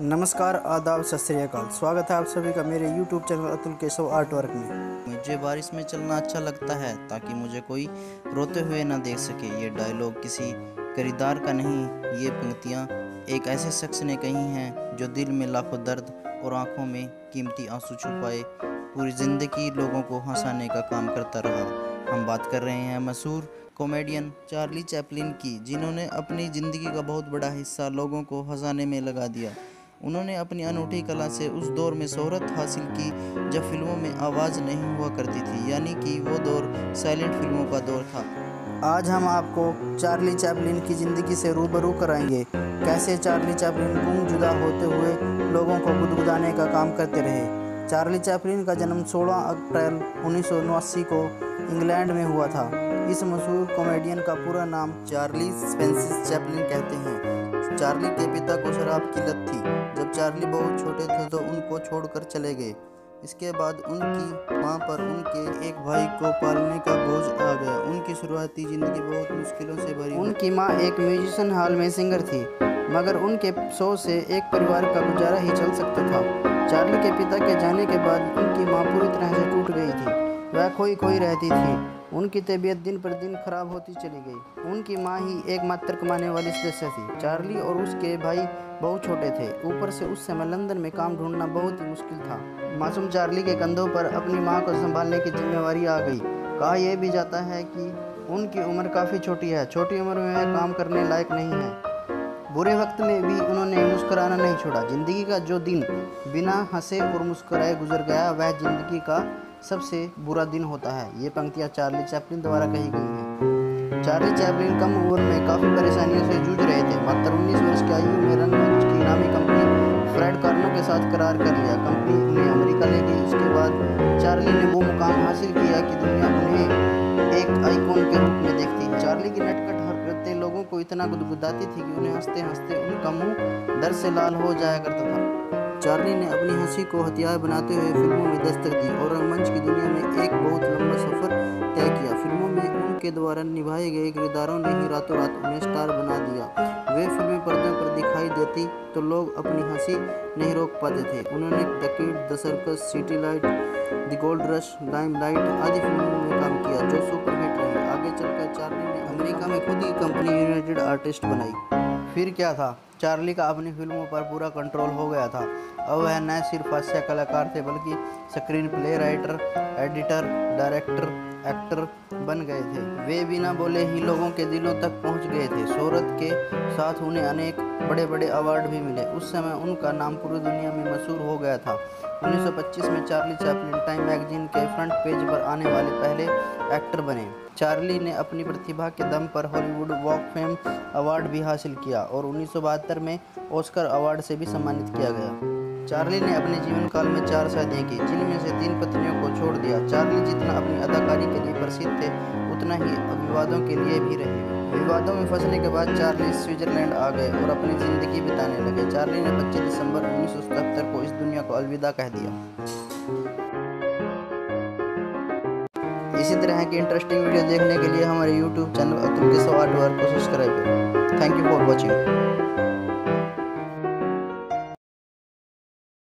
नमस्कार, आदाब, सत श्री अकाल। स्वागत है आप सभी का मेरे YouTube channel Atul Keshav art work में। मुझे बारिश में चलना अच्छा लगता है ताकि मुझे कोई रोते हुए ना देख सके। ये डायलॉग किसी खरीदार का नहीं, ये पंक्तियाँ एक ऐसे शख्स ने कही हैं जो दिल में लाखों दर्द और आँखों में कीमती आँसू छुपाए, पूरी ज़िंदगी लोगों को हंसाने का काम करता रहा। हम बात कर रहे हैं मशहूर कॉमेडियन चार्ली चैपलिन की, जिन्होंने अपनी ज़िंदगी का बहुत बड़ा हिस्सा लोगों को हंसाने में लगा दिया। उन्होंने अपनी अनूठी कला से उस दौर में शोहरत हासिल की जब फ़िल्मों में आवाज़ नहीं हुआ करती थी, यानी कि वो दौर साइलेंट फ़िल्मों का दौर था। आज हम आपको चार्ली चैपलिन की ज़िंदगी से रूबरू कराएँगे। कैसे चार्ली चैपलिन गुम जुदा होते हुए लोगों को गुदगुदाने का काम करते रहे? चार्ली चैपलिन का जन्म 16 अप्रैल उन्नीस को इंग्लैंड में हुआ था। इस मशहूर कॉमेडियन का पूरा नाम चार्ली स्पेंसिस चैपलिन कहते हैं। चार्ली के पिता को शराब की लत थी। जब चार्ली बहुत छोटे थे तो उनको छोड़कर चले गए। इसके बाद उनकी माँ पर उनके एक भाई को पालने का बोझ आ गया। उनकी शुरुआती ज़िंदगी बहुत मुश्किलों से भरी उनकी माँ एक म्यूजिशियन हॉल में सिंगर थी, मगर उनके शो से एक परिवार का गुजारा ही चल सकता था। चार्ली के पिता के जाने के बाद उनकी माँ पूरी तरह से टूट गई थी। वह खोई खोई रहती थी। उनकी तबीयत दिन पर दिन खराब होती चली गई। उनकी माँ ही एकमात्र कमाने वाली सदस्य थी। चार्ली और उसके भाई बहुत छोटे थे। ऊपर से उस समय लंदन में काम ढूंढना बहुत ही मुश्किल था। मासूम चार्ली के कंधों पर अपनी माँ को संभालने की जिम्मेवारी आ गई। कहा यह भी जाता है कि उनकी उम्र काफ़ी छोटी है। छोटी उम्र में वह काम करने लायक नहीं है। बुरे वक्त में भी उन्होंने मुस्कराना नहीं छोड़ा। ज़िंदगी का जो दिन बिना हंसे और मुस्कराए गुजर गया, वह ज़िंदगी का सबसे बुरा दिन होता है। ये पंक्तियाँ चार्ली चैपलिन द्वारा कही गई हैं। चार्ली चैपलिन कम उम्र में काफ़ी परेशानियों से जूझ रहे थे। मात्र उन्नीस वर्ष की आयु में रंगमंच की नामी कंपनी फ्रेड कार्नो के साथ करार कर लिया। कंपनी उन्हें अमेरिका ले गई। उसके बाद चार्ली ने वो मुकाम हासिल किया कि दुनिया उन्हें एक आइकॉन के रूप में देखती चार्ली की नटखट हरकतें लोगों को इतना गुदगुदाती थी कि उन्हें हँसते हँसते उनका मुँह दर्द से लाल हो जाया करता था। चार्ली ने अपनी हँसी को हथियार बनाते हुए फ़िल्मों में दस्तक दी और रंगमंच की दुनिया में एक बहुत लंबा सफ़र तय किया। फ़िल्मों में उनके द्वारा निभाए गए किरदारों ने ही रातों रात उन्हें स्टार बना दिया। वे फ़िल्में पर्दे पर दिखाई देती तो लोग अपनी हँसी नहीं रोक पाते थे। उन्होंने the kid, the circus, city light, the gold rush lime light आदि फ़िल्मों में काम किया जो सुपरहिट रही। आगे चलकर चार्ली ने अमेरिका में खुद ही कंपनी यूनाइटेड आर्टिस्ट बनाई। फिर क्या था? चार्ली का अपनी फ़िल्मों पर पूरा कंट्रोल हो गया था। अब वह न सिर्फ़ हास्य कलाकार थे, बल्कि screen play writer, editor, director actor बन गए थे। वे बिना बोले ही लोगों के दिलों तक पहुँच गए थे। शोहरत के साथ उन्हें अनेक बड़े बड़े अवार्ड भी मिले। उस समय उनका नाम पूरी दुनिया में मशहूर हो गया था। 1925 में चार्ली चैपलिन टाइम मैगजीन के फ्रंट पेज पर आने वाले पहले एक्टर बने। चार्ली ने अपनी प्रतिभा के दम पर हॉलीवुड वॉक फेम अवार्ड भी हासिल किया और उन्नीस सौ बहत्तर में ऑस्कर अवार्ड से भी सम्मानित किया गया। चार्ली ने अपने जीवन काल में चार शादियाँ की, जिनमें से तीन पत्नियों को छोड़ दिया। चार्ली जितना अपनी अदाकारी के लिए प्रसिद्ध थे, उतना ही विवादों के लिए भी रहे। विवादों में फंसने के बाद चार्ली स्विट्जरलैंड आ गए और अपनी ज़िंदगी बिताने लगे। चार्ली ने 25 दिसंबर उन्नीस को इस दुनिया को अलविदा कह दिया। इसी तरह की इंटरेस्टिंग वीडियो देखने के लिए हमारे यूट्यूब चैनल अतुल के वर्क को सब्सक्राइब करें। Thank you for watching